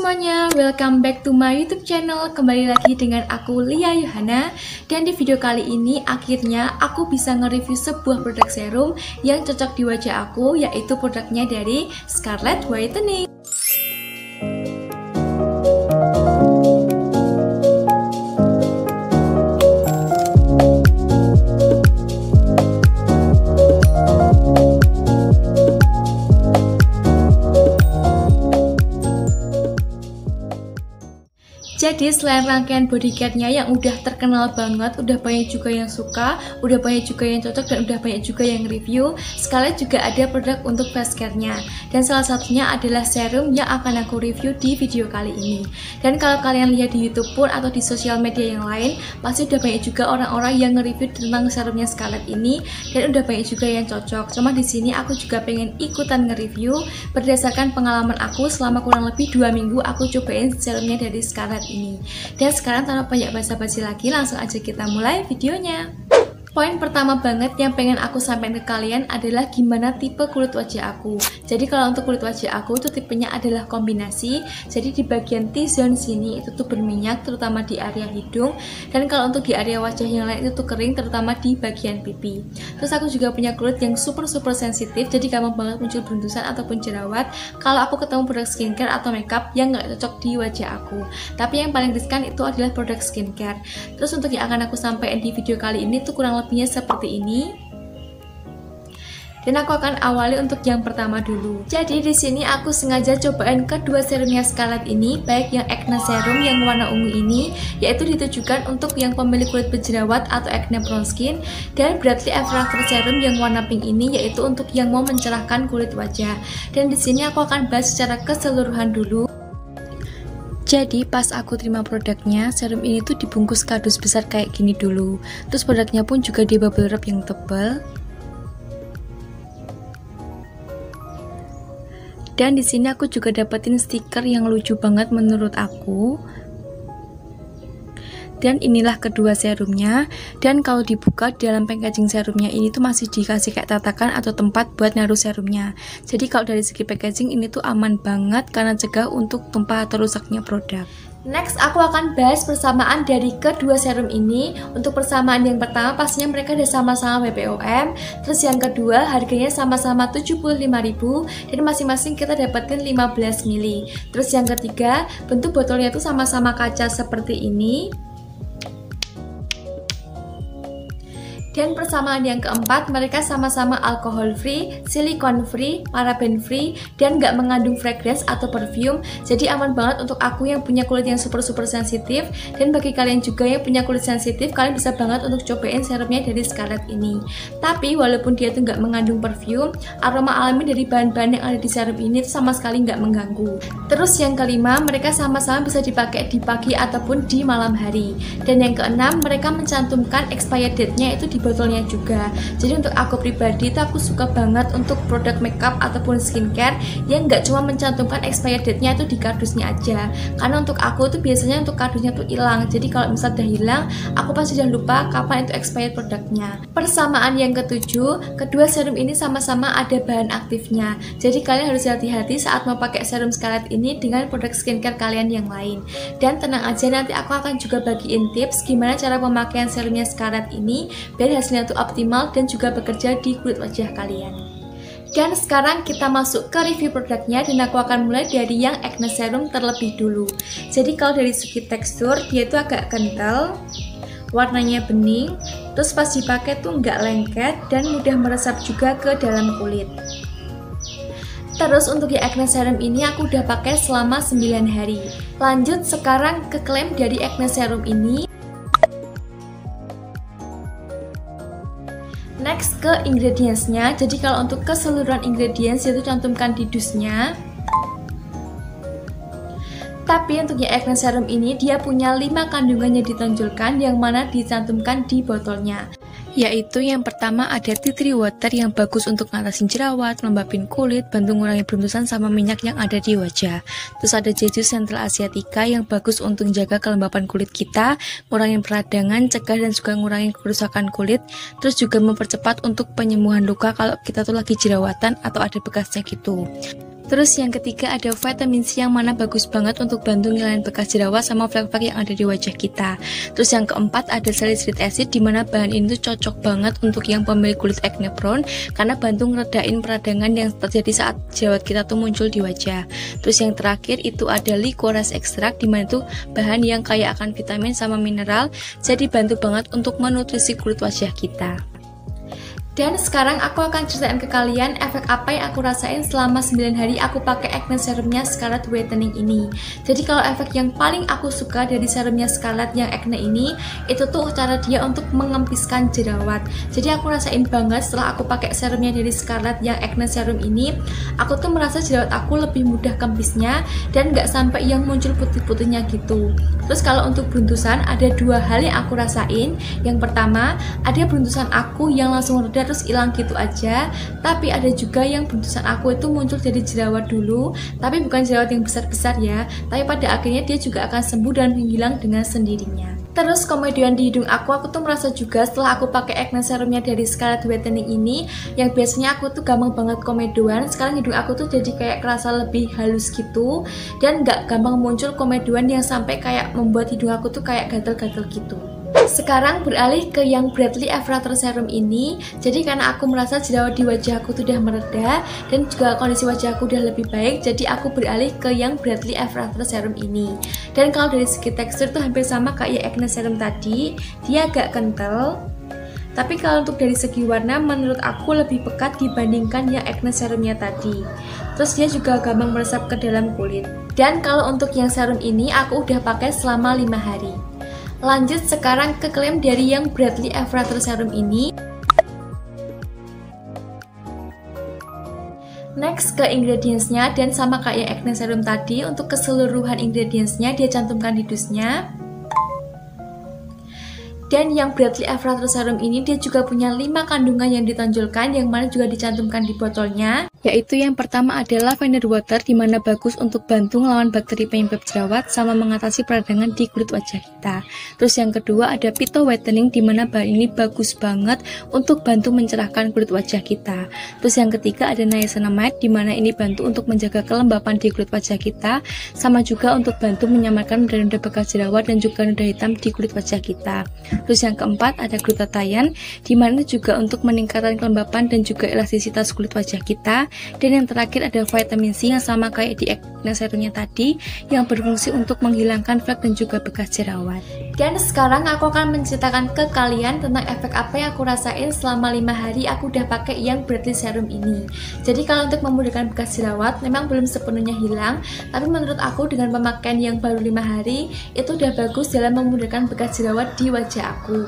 semuanya, welcome back to my YouTube channel. Kembali lagi dengan aku Lia Yohana dan di video kali ini akhirnya aku bisa nge-review sebuah produk serum yang cocok di wajah aku yaitu produknya dari Scarlett Whitening. Jadi selain rangkaian bodyguardnya yang udah terkenal banget, udah banyak juga yang suka, udah banyak juga yang cocok dan udah banyak juga yang review, sekalian juga ada produk untuk face care-nya. Dan salah satunya adalah serum yang akan aku review di video kali ini. Dan kalau kalian lihat di YouTube pun atau di sosial media yang lain, pasti udah banyak juga orang-orang yang nge-review tentang serumnya Scarlett ini dan udah banyak juga yang cocok. Cuma di sini aku juga pengen ikutan nge-review berdasarkan pengalaman aku selama kurang lebih dua minggu aku cobain serumnya dari Scarlett ini. Dan sekarang tanpa banyak basa-basi lagi, langsung aja kita mulai videonya. Poin pertama banget yang pengen aku sampaikan ke kalian adalah gimana tipe kulit wajah aku. Jadi kalau untuk kulit wajah aku itu tipenya adalah kombinasi. Jadi di bagian T-zone sini itu tuh berminyak terutama di area hidung dan kalau untuk di area wajah yang lain itu tuh kering terutama di bagian pipi. Terus aku juga punya kulit yang super super sensitif jadi gampang banget muncul buntusan ataupun jerawat kalau aku ketemu produk skincare atau makeup yang nggak cocok di wajah aku. Tapi yang paling riskan itu adalah produk skincare. Terus untuk yang akan aku sampaikan di video kali ini tuh kurang lebihnya seperti ini. Dan aku akan awali untuk yang pertama dulu. Jadi di sini aku sengaja cobain kedua serumnya Scarlett ini, baik yang acne serum yang warna ungu ini, yaitu ditujukan untuk yang pemilik kulit berjerawat atau acne prone skin, dan Bradley Everafter serum yang warna pink ini, yaitu untuk yang mau mencerahkan kulit wajah. Dan di sini aku akan bahas secara keseluruhan dulu. Jadi pas aku terima produknya, serum ini tuh dibungkus kardus besar kayak gini dulu. Terus produknya pun juga di bubble wrap yang tebal. Dan di sini aku juga dapetin stiker yang lucu banget menurut aku dan inilah kedua serumnya dan kalau dibuka dalam packaging serumnya ini tuh masih dikasih kayak tatakan atau tempat buat naruh serumnya jadi kalau dari segi packaging ini tuh aman banget karena cegah untuk tumpah atau rusaknya produk Next, aku akan bahas persamaan dari kedua serum ini. Untuk persamaan yang pertama, pastinya mereka udah sama-sama BPOM. Terus yang kedua, harganya sama-sama 75.000 dan masing-masing kita dapetin 15 ml. Terus yang ketiga, bentuk botolnya tuh sama-sama kaca seperti ini. Dan persamaan yang keempat, mereka sama-sama alkohol free, silikon free, paraben free, dan nggak mengandung fragrance atau perfume. Jadi aman banget untuk aku yang punya kulit yang super super sensitif. Dan bagi kalian juga yang punya kulit sensitif, kalian bisa banget untuk cobain serumnya dari Scarlett ini. Tapi walaupun dia tuh nggak mengandung perfume, aroma alami dari bahan-bahan yang ada di serum ini tuh sama sekali nggak mengganggu. Terus yang kelima, mereka sama-sama bisa dipakai di pagi ataupun di malam hari. Dan yang keenam, mereka mencantumkan expired date-nya itu di botolnya juga. Jadi untuk aku pribadi itu aku suka banget untuk produk makeup ataupun skincare yang nggak cuma mencantumkan expired date-nya itu di kardusnya aja. Karena untuk aku tuh biasanya untuk kardusnya tuh hilang. Jadi kalau misal udah hilang aku pasti udah lupa kapan itu expired produknya. Persamaan yang ketujuh kedua serum ini sama-sama ada bahan aktifnya. Jadi kalian harus hati-hati saat mau pakai serum Scarlett ini dengan produk skincare kalian yang lain. Dan tenang aja nanti aku akan juga bagiin tips gimana cara pemakaian serumnya Scarlett ini biar hasilnya itu optimal dan juga bekerja di kulit wajah kalian. Dan sekarang kita masuk ke review produknya dan aku akan mulai dari yang acne serum terlebih dulu. Jadi kalau dari segi tekstur dia itu agak kental, warnanya bening, terus pas dipakai tuh nggak lengket dan mudah meresap juga ke dalam kulit. Terus untuk yang acne serum ini aku udah pakai selama 9 hari. Lanjut sekarang ke klaim dari acne serum ini. Next ke ingredientsnya. Jadi kalau untuk keseluruhan ingredients itu cantumkan di dusnya. Tapi untuk yang acne serum ini dia punya 5 kandungan yang ditonjolkan yang mana dicantumkan di botolnya yaitu yang pertama ada tea tree water yang bagus untuk ngatasin jerawat, melembabin kulit, bantu ngurangi beruntusan sama minyak yang ada di wajah. Terus ada Jeju Central Asiatica yang bagus untuk menjaga kelembapan kulit kita, ngurangin peradangan, cegah dan juga ngurangin kerusakan kulit, terus juga mempercepat untuk penyembuhan luka kalau kita tuh lagi jerawatan atau ada bekasnya gitu. Terus yang ketiga ada vitamin C yang mana bagus banget untuk bantu ngilangin bekas jerawat sama flek-flek yang ada di wajah kita. Terus yang keempat ada salicylic acid di mana bahan ini tuh cocok banget untuk yang pemilik kulit acne prone karena bantu ngeredain peradangan yang terjadi saat jerawat kita tuh muncul di wajah. Terus yang terakhir itu ada licorice extract di mana tuh bahan yang kaya akan vitamin sama mineral jadi bantu banget untuk menutrisi kulit wajah kita. Dan sekarang aku akan ceritain ke kalian efek apa yang aku rasain selama 9 hari aku pakai acne serumnya Scarlet Whitening ini. Jadi kalau efek yang paling aku suka dari serumnya Scarlet yang acne ini, itu tuh cara dia untuk mengempiskan jerawat. Jadi aku rasain banget setelah aku pakai serumnya dari Scarlet yang acne serum ini, aku tuh merasa jerawat aku lebih mudah kempisnya dan nggak sampai yang muncul putih-putihnya gitu. Terus kalau untuk beruntusan ada dua hal yang aku rasain. Yang pertama, ada beruntusan aku yang langsung reda terus hilang gitu aja. Tapi ada juga yang bentusan aku itu muncul jadi jerawat dulu. Tapi bukan jerawat yang besar-besar ya. Tapi pada akhirnya dia juga akan sembuh dan menghilang dengan sendirinya. Terus komedian di hidung aku, aku tuh merasa juga setelah aku pakai acne serumnya dari Scarlett Whitening ini Yang biasanya aku tuh gampang banget komedoan. Sekarang hidung aku tuh jadi kayak kerasa lebih halus gitu. Dan gak gampang muncul komedoan yang sampai kayak membuat hidung aku tuh kayak gatel-gatel gitu sekarang beralih ke yang Bradley Evrator Serum ini. Jadi karena aku merasa jerawat di wajah aku sudah mereda Dan juga kondisi wajah aku sudah lebih baik Jadi aku beralih ke yang Bradley Evrator Serum ini. Dan kalau dari segi tekstur tuh hampir sama kayak Acne Serum tadi. Dia agak kental. Tapi kalau untuk dari segi warna menurut aku lebih pekat dibandingkan yang acne serumnya tadi. Terus dia juga gampang meresap ke dalam kulit. Dan kalau untuk yang serum ini aku udah pakai selama 5 hari Lanjut sekarang ke klaim dari yang Bradley Evrator Serum ini. Next ke ingredientsnya dan sama kayak acne serum tadi untuk keseluruhan ingredientsnya dia cantumkan di dusnya. Dan yang Bradley Evrator Serum ini dia juga punya 5 kandungan yang ditonjolkan yang mana juga dicantumkan di botolnya yaitu yang pertama adalah lavender water di mana bagus untuk bantu melawan bakteri penyebab jerawat sama mengatasi peradangan di kulit wajah kita. Terus yang kedua ada pito whitening di mana bahan ini bagus banget untuk bantu mencerahkan kulit wajah kita. Terus yang ketiga ada niacinamide di mana ini bantu untuk menjaga kelembapan di kulit wajah kita sama juga untuk bantu menyamarkan noda-noda bekas jerawat dan juga noda hitam di kulit wajah kita. Terus yang keempat ada glutathione di mana juga untuk meningkatkan kelembapan dan juga elastisitas kulit wajah kita dan yang terakhir ada vitamin C yang sama kayak di serumnya tadi yang berfungsi untuk menghilangkan flek dan juga bekas jerawat. Dan sekarang aku akan menceritakan ke kalian tentang efek apa yang aku rasain selama 5 hari aku udah pakai yang Bradley Serum ini. Jadi kalau untuk memudahkan bekas jerawat memang belum sepenuhnya hilang, tapi menurut aku dengan pemakaian yang baru 5 hari itu udah bagus dalam memudahkan bekas jerawat di wajah aku.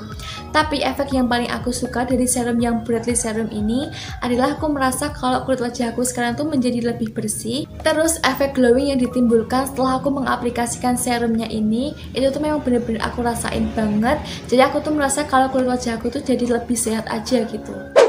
Tapi efek yang paling aku suka dari serum yang Bradley Serum ini adalah aku merasa kalau kulit wajah aku sekarang tuh menjadi lebih bersih. Terus efek glowing yang ditimbulkan setelah aku mengaplikasikan serumnya ini itu tuh memang bener-bener aku rasain banget. Jadi aku tuh merasa kalau kulit wajah aku tuh jadi lebih sehat aja gitu.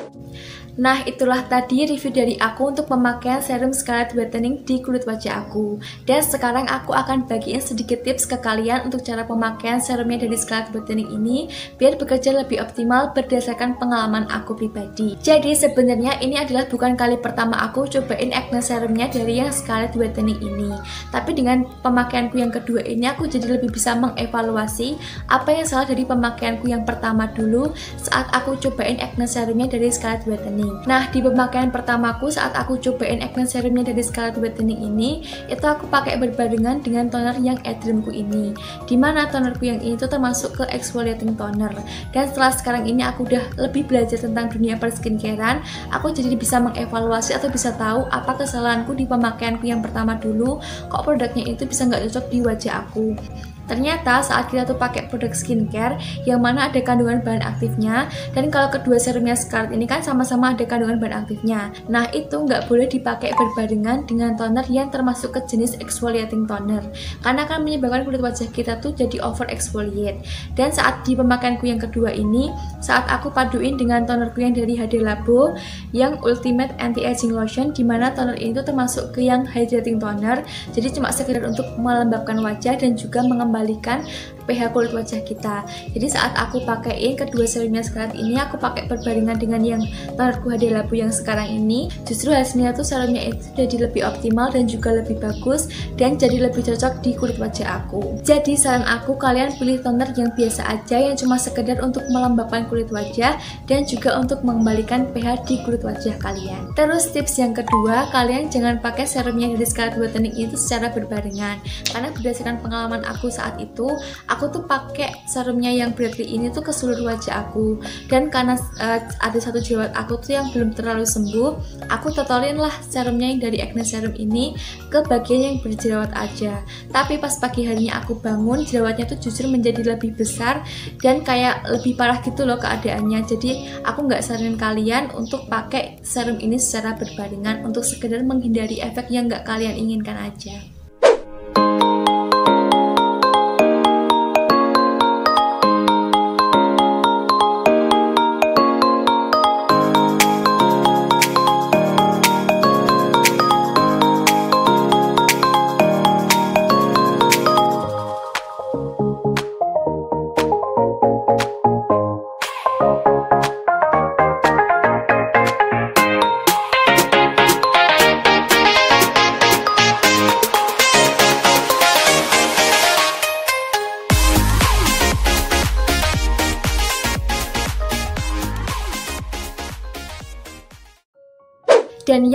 Nah, itulah tadi review dari aku untuk pemakaian serum Scarlet Whitening di kulit wajah aku. Dan sekarang aku akan bagiin sedikit tips ke kalian untuk cara pemakaian serumnya dari Scarlet Whitening ini biar bekerja lebih optimal berdasarkan pengalaman aku pribadi. Jadi sebenarnya ini adalah bukan kali pertama aku cobain acne serumnya dari yang Scarlet Whitening ini. Tapi dengan pemakaianku yang kedua ini aku jadi lebih bisa mengevaluasi apa yang salah dari pemakaianku yang pertama dulu saat aku cobain acne serumnya dari Scarlet Whitening Whitening. Nah, di pemakaian pertamaku saat aku cobain acne serumnya dari Scarlet Whitening ini, itu aku pakai berbarengan dengan toner yang Edreamku ini. Di mana tonerku yang ini tuh termasuk ke exfoliating toner. Dan setelah sekarang ini aku udah lebih belajar tentang dunia perskincarean, aku jadi bisa mengevaluasi atau bisa tahu apa kesalahanku di pemakaianku yang pertama dulu, kok produknya itu bisa nggak cocok di wajah aku. Ternyata saat kita tuh pakai produk skincare yang mana ada kandungan bahan aktifnya dan kalau kedua serumnya Scarlett ini kan sama-sama ada kandungan bahan aktifnya. Nah itu nggak boleh dipakai berbarengan dengan toner yang termasuk ke jenis exfoliating toner karena akan menyebabkan kulit wajah kita tuh jadi over exfoliate. Dan saat di pemakaianku yang kedua ini, saat aku paduin dengan tonerku yang dari HD Labo yang Ultimate Anti Aging Lotion di mana toner ini tuh termasuk ke yang hydrating toner jadi cuma sekedar untuk melembabkan wajah dan juga mengembangkan mengembalikan pH kulit wajah kita. Jadi saat aku pakaiin kedua serumnya sekarang ini, aku pakai berbarengan dengan yang tonerku HD Labu yang sekarang ini, justru hasilnya tuh serumnya itu jadi lebih optimal dan juga lebih bagus dan jadi lebih cocok di kulit wajah aku. Jadi saran aku kalian pilih toner yang biasa aja yang cuma sekedar untuk melembabkan kulit wajah dan juga untuk mengembalikan pH di kulit wajah kalian. Terus tips yang kedua, kalian jangan pakai serumnya dari Scarlett Botanic itu secara berbarengan karena berdasarkan pengalaman aku saat itu aku tuh pakai serumnya yang berarti ini tuh ke seluruh wajah aku. Dan karena uh, ada satu jerawat aku tuh yang belum terlalu sembuh aku totalin lah serumnya yang dari acne serum ini ke bagian yang berjerawat aja. Tapi pas pagi harinya aku bangun jerawatnya tuh justru menjadi lebih besar dan kayak lebih parah gitu loh keadaannya. Jadi aku nggak saranin kalian untuk pakai serum ini secara berbarengan untuk sekedar menghindari efek yang nggak kalian inginkan aja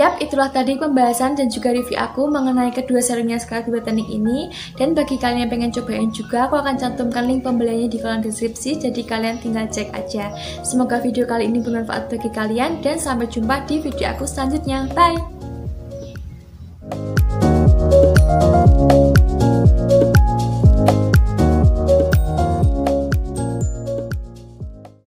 yap, itulah tadi pembahasan dan juga review aku mengenai kedua serumnya Scarlett Botanic ini. Dan bagi kalian yang pengen cobain juga, aku akan cantumkan link pembeliannya di kolom deskripsi, jadi kalian tinggal cek aja. Semoga video kali ini bermanfaat bagi kalian, dan sampai jumpa di video aku selanjutnya. Bye!